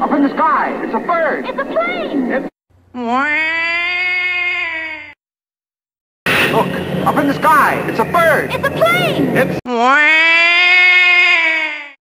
Up in the sky. It's a bird. It's a plane! It's... Look, up in the sky. It's a bird. It's a plane! It's...